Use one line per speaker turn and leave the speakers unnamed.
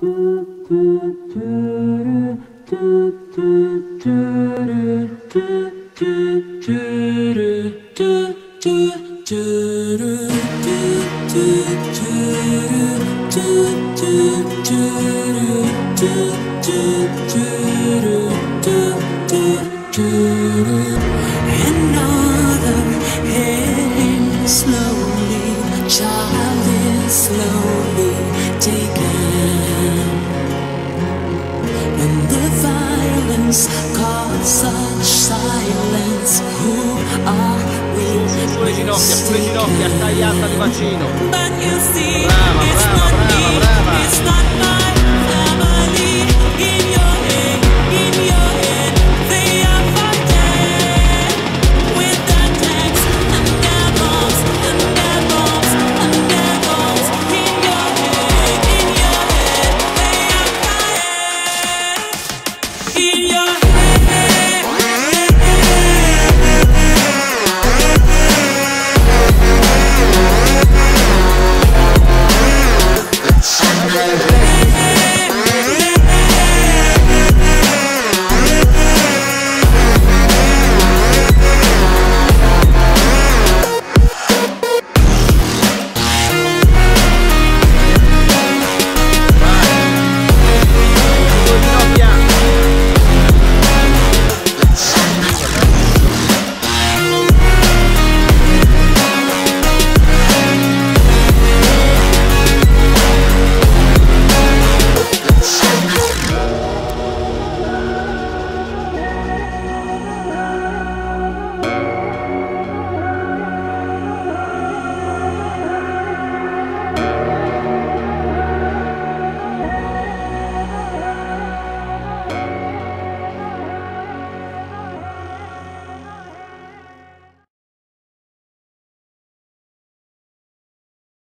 Another heading slow. Dreams caught such silence. Who are we?
Sulle ginocchia, sulle ginocchia, stai alta di bacino. Brava, brava, brava, brava.
Yeah.